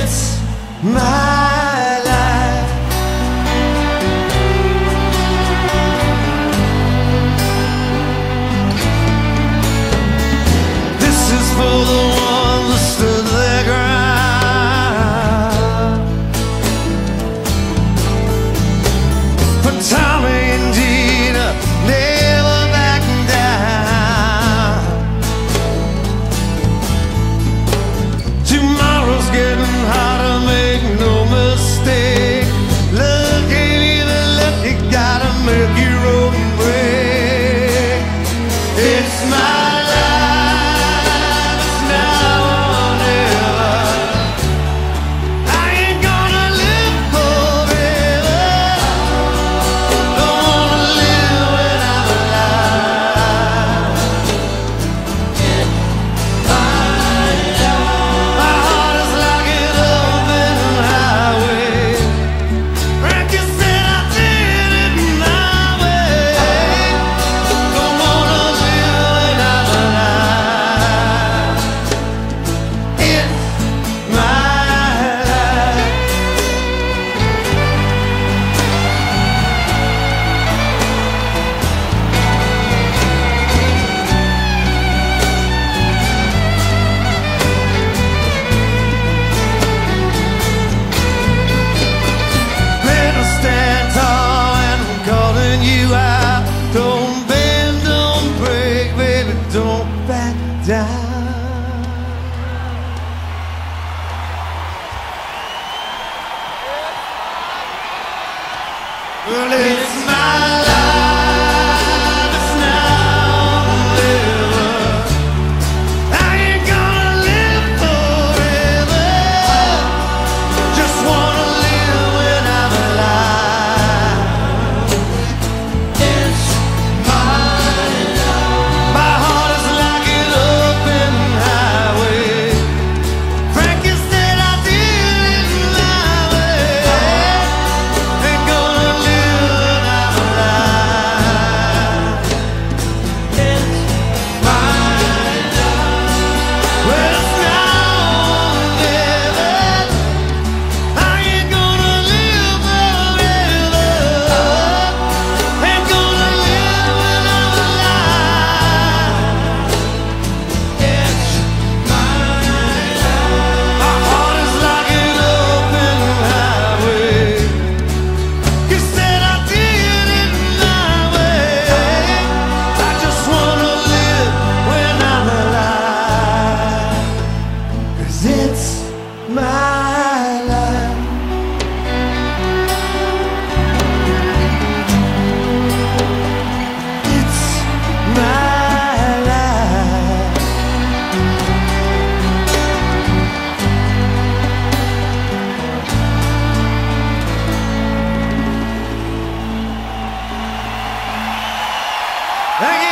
it's my life. This is for the stood ground. For Tommy and Dee Early. Thank you.